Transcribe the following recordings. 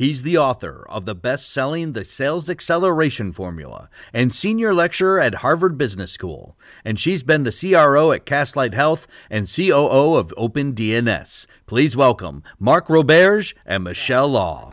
He's the author of the best selling The Sales Acceleration Formula and senior lecturer at Harvard Business School. And she's been the CRO at Castlight Health and COO of OpenDNS. Please welcome Mark Roberge and Michele Law.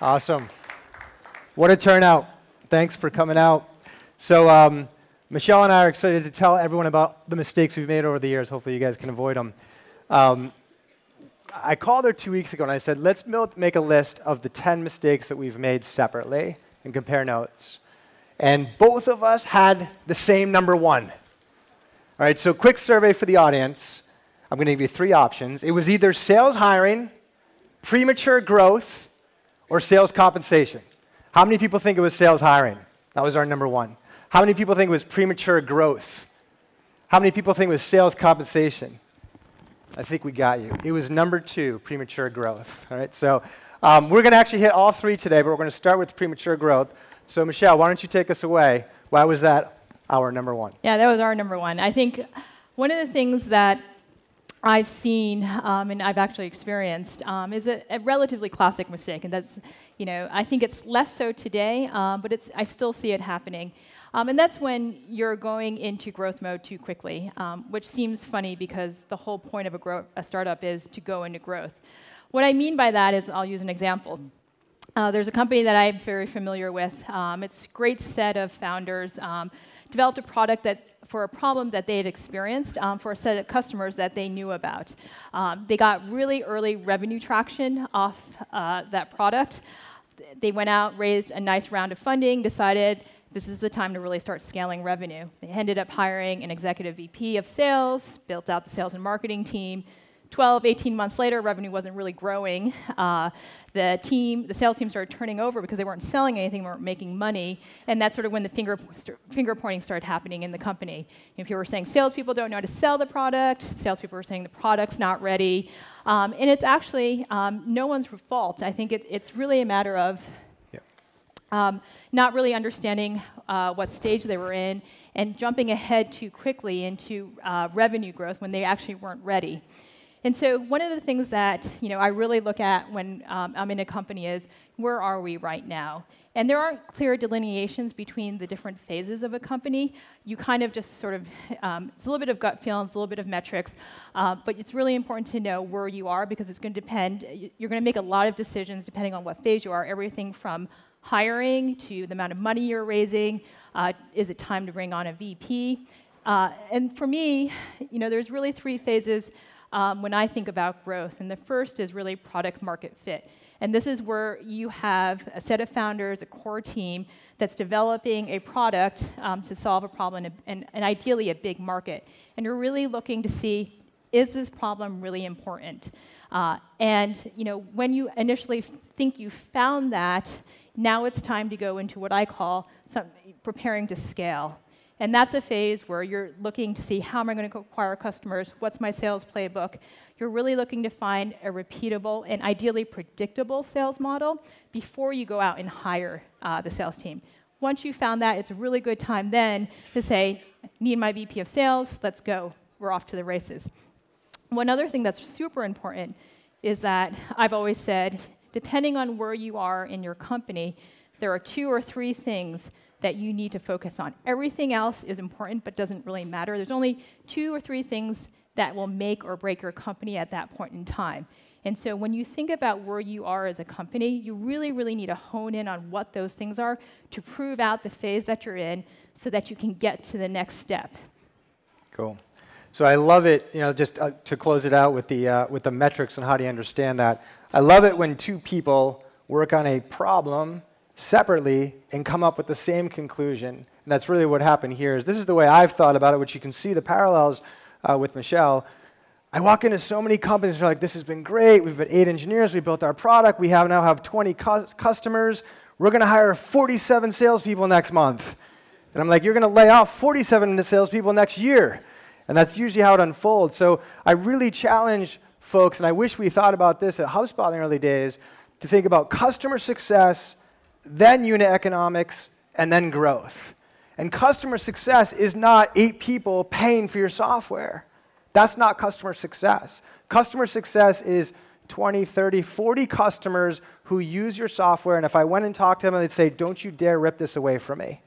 Awesome. What a turnout. Thanks for coming out. So, um, Michele and I are excited to tell everyone about the mistakes we've made over the years. Hopefully, you guys can avoid them. Um, I called her two weeks ago and I said, let's make a list of the 10 mistakes that we've made separately and compare notes. And both of us had the same number one. All right, so quick survey for the audience. I'm going to give you three options. It was either sales hiring, premature growth, or sales compensation. How many people think it was sales hiring? That was our number one. How many people think it was premature growth? How many people think it was sales compensation? I think we got you. It was number two, premature growth. All right, so um, we're going to actually hit all three today, but we're going to start with premature growth. So, Michele, why don't you take us away? Why was that our number one? Yeah, that was our number one. I think one of the things that I've seen um, and I've actually experienced um, is a, a, relatively classic mistake, and that's, you know, I think it's less so today, um, but it's I still see it happening. Um, and that's when you're going into growth mode too quickly, um, which seems funny because the whole point of a, grow- a, startup is to go into growth. What I mean by that is, I'll use an example. Uh, there's a company that I'm very familiar with. Um, it's a great set of founders. Developed a product that for a problem that they had experienced um, for a set of customers that they knew about. Um, they got really early revenue traction off uh, that product. They went out, raised a nice round of funding, decided this is the time to really start scaling revenue. They ended up hiring an executive VP of sales, built out the sales and marketing team. 12, 18 months later, revenue wasn't really growing. Uh, the team, the sales team started turning over because they weren't selling anything, weren't making money, and that's sort of when the finger, finger pointing started happening in the company. If you were saying salespeople don't know how to sell the product, salespeople were saying the product's not ready, um, and it's actually um, no one's fault. I think it, it's really a matter of um, not really understanding uh, what stage they were in, and jumping ahead too quickly into uh, revenue growth when they actually weren't ready. And so, one of the things that you know I really look at when um, I'm in a company is where are we right now? And there aren't clear delineations between the different phases of a company. You kind of just sort of, um, it's a little bit of gut feel, it's a little bit of metrics, uh, but it's really important to know where you are because it's going to depend, you're going to make a lot of decisions depending on what phase you are, everything from hiring to the amount of money you're raising. Uh, is it time to bring on a VP? Uh, and for me, you know, there's really three phases um, when I think about growth. And the first is really product market fit. And this is where you have a set of founders, a core team that's developing a product um, to solve a problem and, and ideally a big market. And you're really looking to see is this problem really important? Uh, and you know, when you initially think you found that, now it's time to go into what I call some, preparing to scale. And that's a phase where you're looking to see how am I going to acquire customers? What's my sales playbook? You're really looking to find a repeatable and ideally predictable sales model before you go out and hire uh, the sales team. Once you found that, it's a really good time then to say, need my VP of sales, let's go. We're off to the races. One other thing that's super important is that I've always said depending on where you are in your company, there are two or three things that you need to focus on. Everything else is important but doesn't really matter. There's only two or three things that will make or break your company at that point in time. And so when you think about where you are as a company, you really, really need to hone in on what those things are to prove out the phase that you're in so that you can get to the next step. Cool. So I love it, you know, just uh, to close it out with the, uh, with the metrics and how do you understand that. I love it when two people work on a problem separately and come up with the same conclusion. And that's really what happened here. Is this is the way I've thought about it, which you can see the parallels uh, with Michele. I walk into so many companies and are like, this has been great. We've got eight engineers. We built our product. We have now have 20 cu- customers. We're going to hire 47 salespeople next month. And I'm like, you're going to lay off 47 salespeople next year. And that's usually how it unfolds. So I really challenge folks, and I wish we thought about this at HubSpot in the early days, to think about customer success, then unit economics, and then growth. And customer success is not eight people paying for your software. That's not customer success. Customer success is 20, 30, 40 customers who use your software, and if I went and talked to them, they'd say, Don't you dare rip this away from me.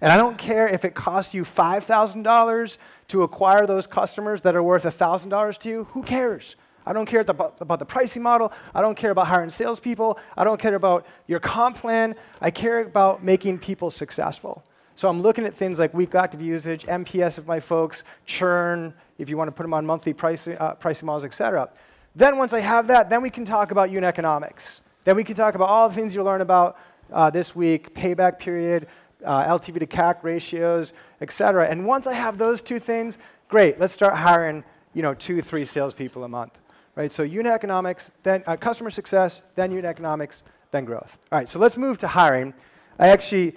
And I don't care if it costs you $5,000 to acquire those customers that are worth $1,000 to you, who cares? I don't care about, the pricing model. I don't care about hiring salespeople. I don't care about your comp plan. I care about making people successful. So I'm looking at things like week active usage, NPS of my folks, churn, if you want to put them on monthly pricing, uh, pricing models, et cetera. Then once I have that, then we can talk about unit economics. Then we can talk about all the things you learn about uh, this week, payback period, uh, LTV to CAC ratios, et cetera. And once I have those two things, great, let's start hiring you know, two, three salespeople a month. Right? So unit economics, then uh, customer success, then unit economics, then growth. All right, so let's move to hiring. I actually,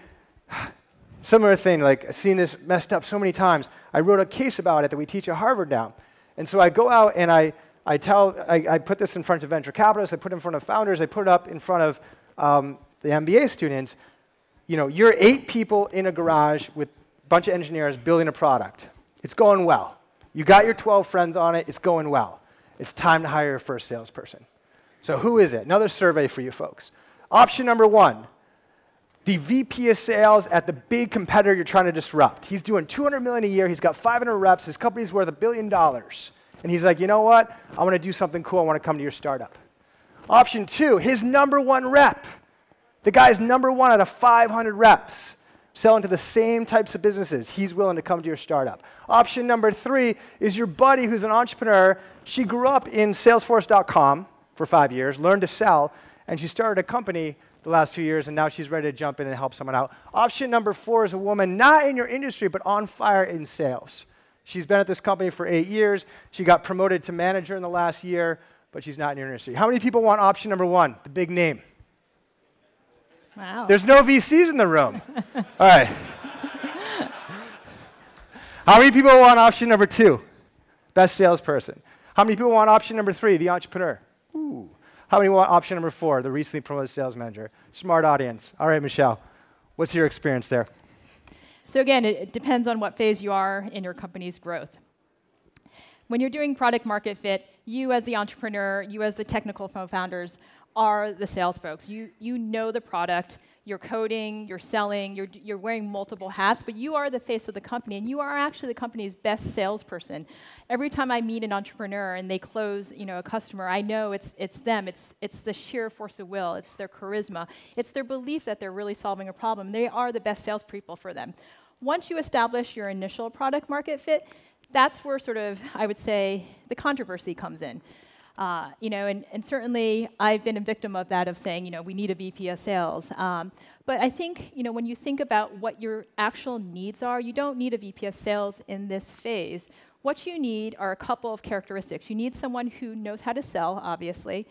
similar thing, like I've seen this messed up so many times. I wrote a case about it that we teach at Harvard now. And so I go out and I, I tell, I, I put this in front of venture capitalists, I put it in front of founders, I put it up in front of um, the MBA students. You know, you're eight people in a garage with a bunch of engineers building a product. It's going well. You got your 12 friends on it, it's going well. It's time to hire your first salesperson. So, who is it? Another survey for you folks. Option number one the VP of sales at the big competitor you're trying to disrupt. He's doing 200 million a year, he's got 500 reps, his company's worth a billion dollars. And he's like, you know what? I want to do something cool. I want to come to your startup. Option two, his number one rep. The guy's number one out of 500 reps selling to the same types of businesses. He's willing to come to your startup. Option number three is your buddy who's an entrepreneur. She grew up in Salesforce.com for five years, learned to sell, and she started a company the last few years, and now she's ready to jump in and help someone out. Option number four is a woman not in your industry, but on fire in sales. She's been at this company for eight years. She got promoted to manager in the last year, but she's not in your industry. How many people want option number one, the big name? Wow. There's no VCs in the room. All right. How many people want option number two, best salesperson? How many people want option number three, the entrepreneur? Ooh. How many want option number four, the recently promoted sales manager? Smart audience. All right, Michele, what's your experience there? So again, it, it depends on what phase you are in your company's growth. When you're doing product market fit, you as the entrepreneur, you as the technical founders are the sales folks. You, you know the product, you're coding, you're selling, you're, you're wearing multiple hats, but you are the face of the company, and you are actually the company's best salesperson. Every time I meet an entrepreneur and they close, you know, a customer, I know it's, it's them. It's, it's the sheer force of will. It's their charisma. It's their belief that they're really solving a problem. They are the best salespeople for them. Once you establish your initial product market fit, that's where sort of, I would say, the controversy comes in. Uh, you know, and, and, certainly I've been a victim of that of saying, you know, we need a VP of sales. Um, but I think, you know, when you think about what your actual needs are, you don't need a VP of sales in this phase. What you need are a couple of characteristics. You need someone who knows how to sell, obviously,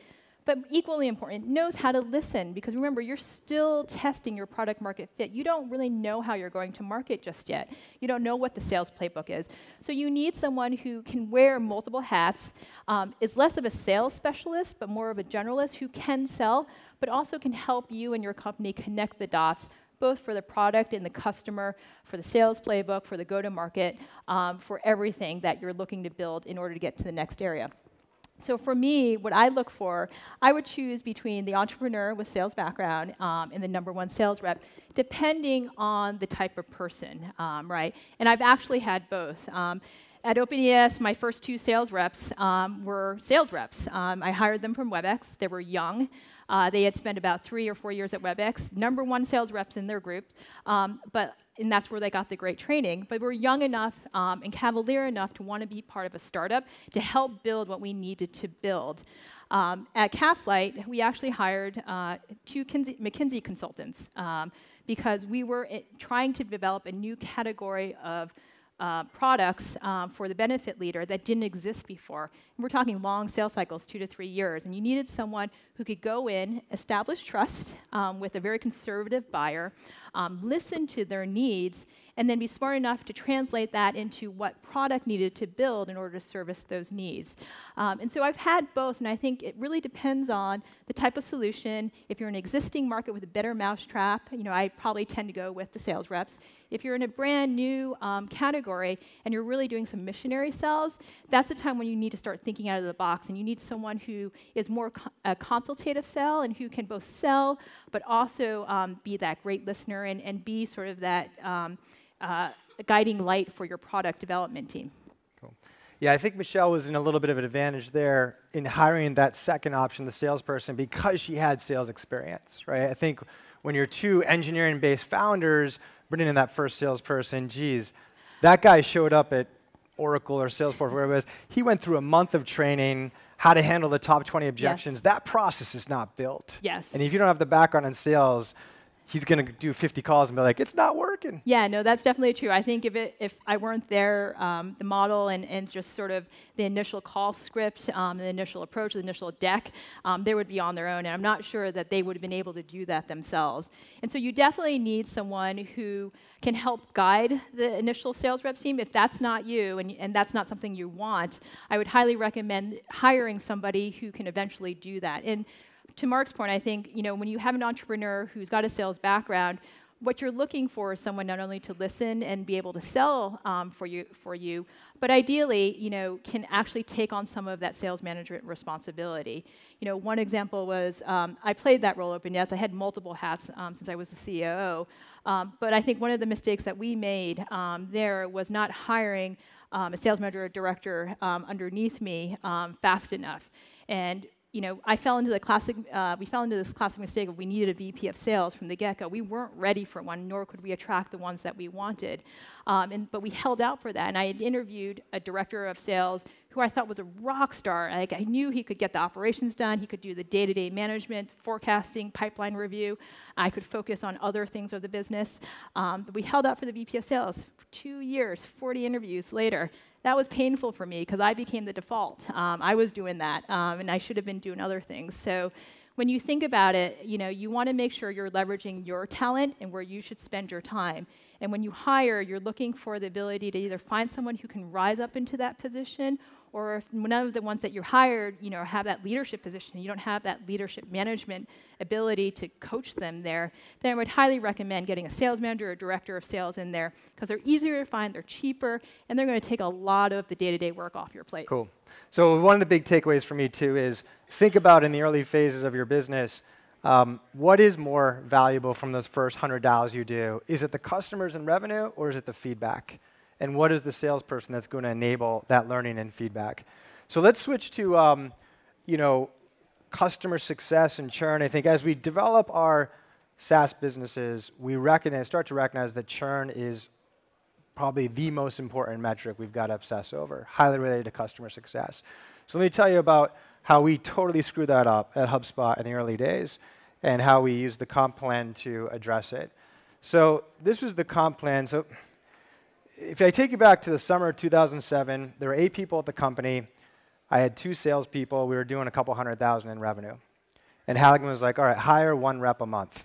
but equally important, knows how to listen because remember, you're still testing your product market fit. You don't really know how you're going to market just yet. You don't know what the sales playbook is. So you need someone who can wear multiple hats, um, is less of a sales specialist, but more of a generalist who can sell, but also can help you and your company connect the dots both for the product and the customer, for the sales playbook, for the go to market, um, for everything that you're looking to build in order to get to the next area. So for me, what I look for, I would choose between the entrepreneur with sales background um, and the number one sales rep, depending on the type of person, um, right? And I've actually had both. Um, at OpenDNS, my first two sales reps um, were sales reps. Um, I hired them from WebEx. They were young. Uh, they had spent about three or four years at WebEx, number one sales reps in their group. Um, but and that's where they got the great training. But we're young enough um, and cavalier enough to want to be part of a startup to help build what we needed to build. Um, at Castlight, we actually hired uh, two Kinsey, McKinsey consultants um, because we were eh, trying to develop a new category of uh, products uh, for the benefit leader that didn't exist before. And we're talking long sales cycles, two to three years. And you needed someone who could go in, establish trust um, with a very conservative buyer, um, listen to their needs, and then be smart enough to translate that into what product needed to build in order to service those needs. Um, and so I've had both, and I think it really depends on the type of solution. If you're in an existing market with a better mousetrap, you know, I probably tend to go with the sales reps. If you're in a brand new um, category, category and you're really doing some missionary sales, that's the time when you need to start thinking out of the box and you need someone who is more co- a consultative sell and who can both sell but also um, be that great listener and, and be sort of that um, uh, guiding light for your product development team. Cool. Yeah, I think Michele was in a little bit of an advantage there in hiring that second option, the salesperson, because she had sales experience, right? I think when you're two engineering based founders bringing in that first salesperson, geez, that guy showed up at Oracle or Salesforce, wherever it was. He went through a month of training, how to handle the top 20 objections. Yes. That process is not built. Yes. And if you don't have the background in sales, he's going to do 50 calls and be like, it's not working. Yeah, no, that's definitely true. I think if it, if I weren't there, um, the model and, and just sort of the initial call script, um, the initial approach, the initial deck, um, they would be on their own, and I'm not sure that they would have been able to do that themselves. And so you definitely need someone who can help guide the initial sales reps team. If that's not you and, and that's not something you want, I would highly recommend hiring somebody who can eventually do that. And to Mark's point, I think you know when you have an entrepreneur who's got a sales background, what you're looking for is someone not only to listen and be able to sell um, for you for you, but ideally, you know, can actually take on some of that sales management responsibility. You know, one example was um, I played that role OpenDNS, I had multiple hats um, since I was the CEO, um, but I think one of the mistakes that we made um, there was not hiring um, a sales manager or director underneath me fast enough, and you know, I fell into the classic, uh, we fell into this classic mistake of we needed a VP of sales from the get-go. We weren't ready for one, nor could we attract the ones that we wanted. Um, and, but we held out for that. And I had interviewed a director of sales who I thought was a rock star. Like I knew he could get the operations done, he could do the day-to-day management, forecasting, pipeline review. I could focus on other things of the business. Um, but we held out for the VP of sales for two years, 40 interviews later that was painful for me because I became the default. Um, I was doing that, um, and I should have been doing other things. So when you think about it, you know, you want to make sure you're leveraging your talent and where you should spend your time. And when you hire, you're looking for the ability to either find someone who can rise up into that position or if none of the ones that you hired, you know, have that leadership position, you don't have that leadership management ability to coach them there, then I would highly recommend getting a sales manager or director of sales in there because they're easier to find, they're cheaper, and they're going to take a lot of the day-to-day work off your plate. Cool. So one of the big takeaways for me too is think about in the early phases of your business. Um, what is more valuable from those first hundred dollars you do? Is it the customers and revenue, or is it the feedback? And what is the salesperson that's going to enable that learning and feedback. So let's switch to, um, you know, customer success and churn. I think as we develop our SaaS businesses, we recognize, start to recognize that churn is probably the most important metric we've got to obsess over, highly related to customer success. So let me tell you about how we totally screwed that up at HubSpot in the early days and how we used the comp plan to address it. So this was the comp plan. So if I take you back to the summer of 2007, there were eight people at the company. I had two salespeople. We were doing a couple hundred thousand in revenue. And Halligan was like, all right, hire one rep a month.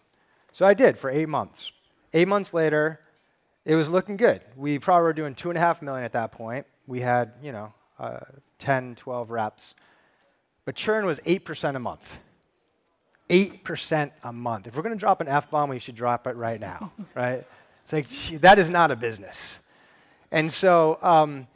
So I did for eight months. Eight months later, it was looking good. We probably were doing two and a half million at that point. We had, you know, uh, 10, 12 reps. But churn was 8% a month. 8% a month. If we're going to drop an F bomb, we should drop it right now, right? It's like, that is not a business. And so um,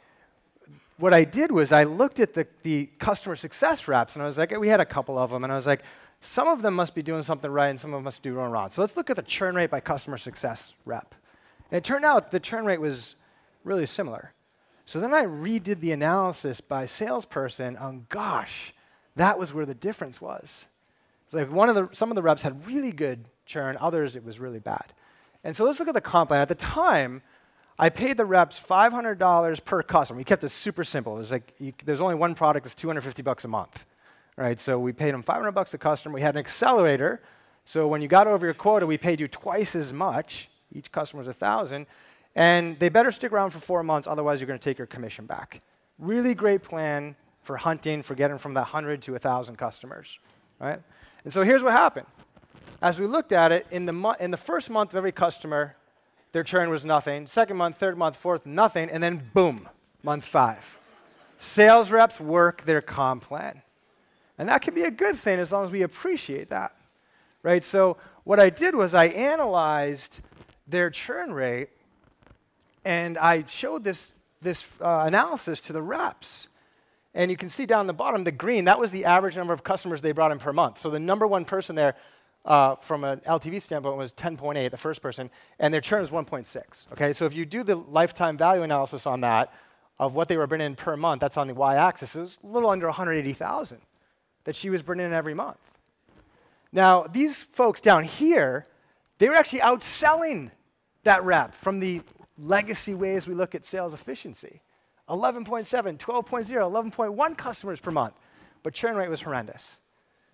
what I did was I looked at the, the customer success reps, and I was like, we had a couple of them, and I was like, some of them must be doing something right, and some of them must be doing wrong. So let's look at the churn rate by customer success rep. And it turned out the churn rate was really similar. So then I redid the analysis by salesperson on, gosh, that was where the difference was. It's like one of the, some of the reps had really good churn, others it was really bad. And so let's look at the comp plan. At the time, I paid the reps $500 per customer. We kept it super simple. It was like you, there's only one product that's 250 bucks a month, right? So we paid them 500 bucks a customer. We had an accelerator, so when you got over your quota, we paid you twice as much. Each customer was a thousand, and they better stick around for four months, otherwise you're going to take your commission back. Really great plan for hunting, for getting from that 100 to 1,000 customers, right? And so here's what happened. As we looked at it, in the, in the first month of every customer, their churn was nothing. Second month, third month, fourth, nothing. And then boom, month five. Sales reps work their comp plan. And that can be a good thing as long as we appreciate that. Right? So what I did was I analyzed their churn rate And I showed this, this uh, analysis to the reps. And you can see down the bottom, the green, that was the average number of customers they brought in per month. So the number one person there uh, from an LTV standpoint was 10.8, the first person, and their churn was 1.6. Okay, so if you do the lifetime value analysis on that, of what they were bringing in per month, that's on the y-axis, it was a little under 180,000 that she was bringing in every month. Now, these folks down here, they were actually outselling that rep from the legacy ways we look at sales efficiency. 11.7, 12.0, 11.1 customers per month. But churn rate was horrendous.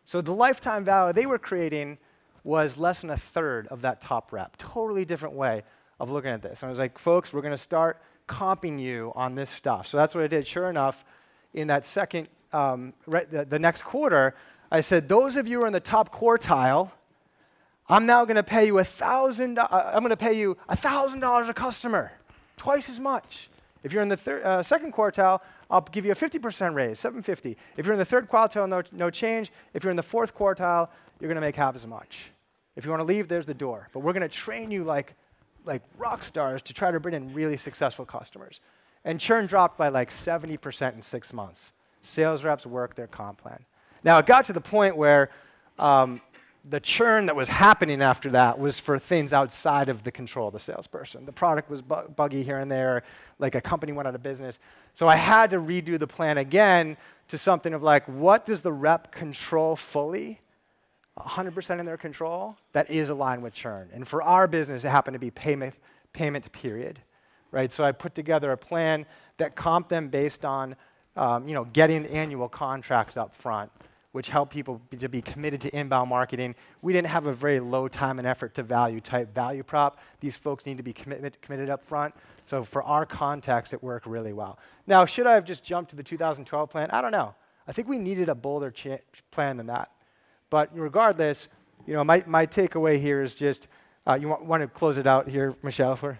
So the lifetime value they were creating was less than a third of that top rep. Totally different way of looking at this. And I was like, folks, we're going to start comping you on this stuff. So that's what I did. Sure enough, in that second, um, the, the next quarter, I said, those of you who are in the top quartile, I'm now going to pay you a thousand. Uh, I'm going to pay you a thousand dollars a customer, twice as much. If you're in the thir- uh, second quartile, I'll give you a 50% raise, 750. If you're in the third quartile, no, no change. If you're in the fourth quartile, you're going to make half as much. If you want to leave, there's the door. But we're going to train you like, like rock stars to try to bring in really successful customers. And churn dropped by like 70% in six months. Sales reps work their comp plan. Now, it got to the point where um, the churn that was happening after that was for things outside of the control of the salesperson. The product was bu- buggy here and there, like a company went out of business. So I had to redo the plan again to something of like, what does the rep control fully? 100% in their control that is aligned with churn. And for our business, it happened to be payment, payment period, right? So I put together a plan that comped them based on, um, you know, getting annual contracts up front which help people be, to be committed to inbound marketing. We didn't have a very low time and effort to value type value prop. These folks need to be committed, committed up front. So for our context, it worked really well. Now, should I have just jumped to the 2012 plan? I don't know. I think we needed a bolder plan than that. But regardless, you know, my, my takeaway here is just, uh, you want, want to close it out here, Michele, for?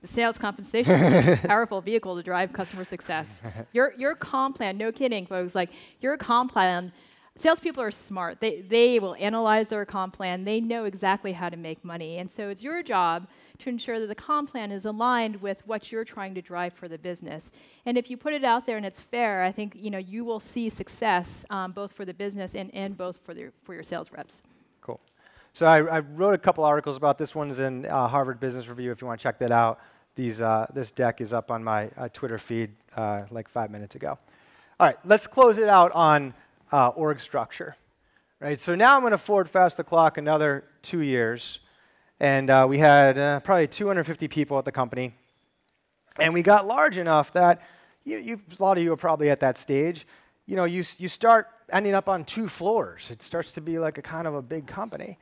The sales compensation is a powerful vehicle to drive customer success. Your, your comp plan, no kidding, folks, like your comp plan salespeople are smart. They, they will analyze their comp plan. They know exactly how to make money. And so it's your job to ensure that the comp plan is aligned with what you're trying to drive for the business. And if you put it out there and it's fair, I think you know you will see success um, both for the business and, and both for, the, for your sales reps. Cool. So I, I wrote a couple articles about this. One's in uh, Harvard Business Review if you want to check that out. These, uh, this deck is up on my uh, Twitter feed uh, like five minutes ago. All right, let's close it out on uh, org structure. Right, so now I'm going to forward fast the clock another two years, and uh, we had uh, probably 250 people at the company, and we got large enough that you, you, a lot of you are probably at that stage. You know, you, you start ending up on two floors. It starts to be like a kind of a big company.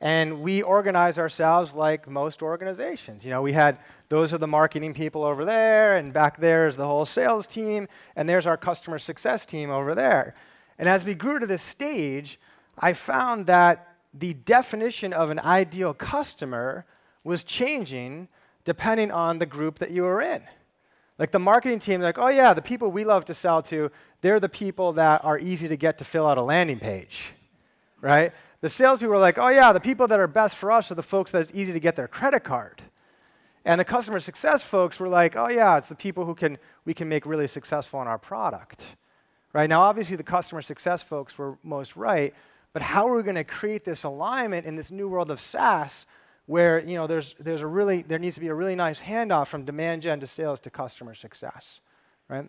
And we organize ourselves like most organizations. You know, we had those are the marketing people over there, and back there is the whole sales team, and there's our customer success team over there. And as we grew to this stage, I found that the definition of an ideal customer was changing depending on the group that you were in. Like the marketing team, like, oh yeah, the people we love to sell to, they're the people that are easy to get to fill out a landing page, right? The salespeople are like, oh yeah, the people that are best for us are the folks that it's easy to get their credit card. And the customer success folks were like, oh yeah, it's the people who can we can make really successful in our product. Right? Now, obviously, the customer success folks were most right, but how are we going to create this alignment in this new world of SaaS where you know, there's, there's a really, there needs to be a really nice handoff from demand gen to sales to customer success? Right?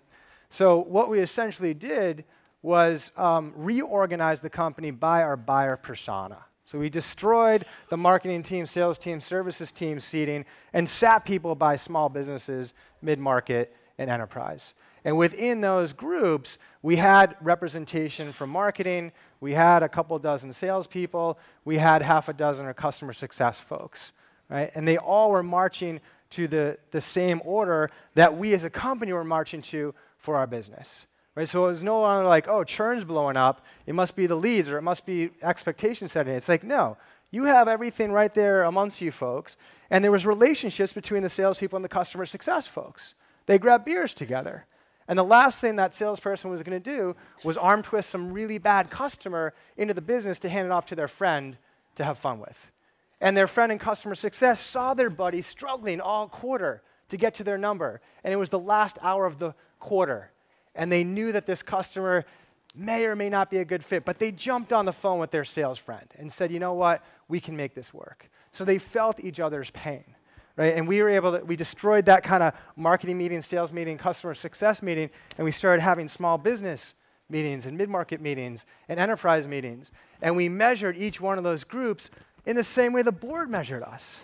So, what we essentially did was um, reorganize the company by our buyer persona. So we destroyed the marketing team, sales team, services team seating, and sat people by small businesses, mid market, and enterprise. And within those groups, we had representation from marketing, we had a couple dozen salespeople, we had half a dozen or customer success folks, right? And they all were marching to the, the same order that we as a company were marching to for our business. Right? So it was no longer like, oh, churn's blowing up, it must be the leads or it must be expectation setting. It's like, no, you have everything right there amongst you folks. And there was relationships between the salespeople and the customer success folks. They grabbed beers together. And the last thing that salesperson was going to do was arm twist some really bad customer into the business to hand it off to their friend to have fun with. And their friend in customer success saw their buddy struggling all quarter to get to their number. And it was the last hour of the quarter. And they knew that this customer may or may not be a good fit, but they jumped on the phone with their sales friend and said, you know what, we can make this work. So they felt each other's pain. Right? And we were able to, we destroyed that kind of marketing meeting, sales meeting, customer success meeting, and we started having small business meetings and mid-market meetings and enterprise meetings. And we measured each one of those groups in the same way the board measured us.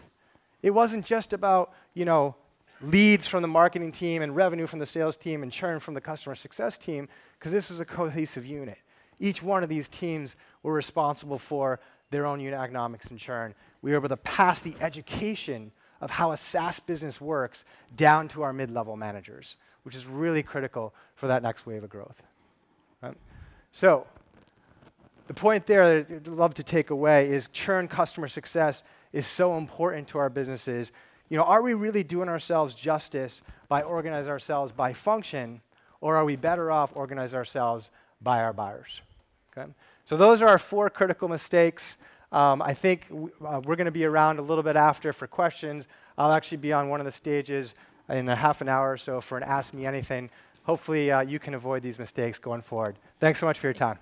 It wasn't just about, you know, leads from the marketing team and revenue from the sales team and churn from the customer success team, because this was a cohesive unit. Each one of these teams were responsible for their own unit economics and churn. We were able to pass the education of how a SaaS business works down to our mid level managers, which is really critical for that next wave of growth. Right? So, the point there that I'd love to take away is churn customer success is so important to our businesses. You know, are we really doing ourselves justice by organizing ourselves by function, or are we better off organize ourselves by our buyers? Okay? So those are our four critical mistakes. Um, I think uh, we're going to be around a little bit after for questions. I'll actually be on one of the stages in a half an hour or so for an Ask Me Anything. Hopefully, uh, you can avoid these mistakes going forward. Thanks so much for your time.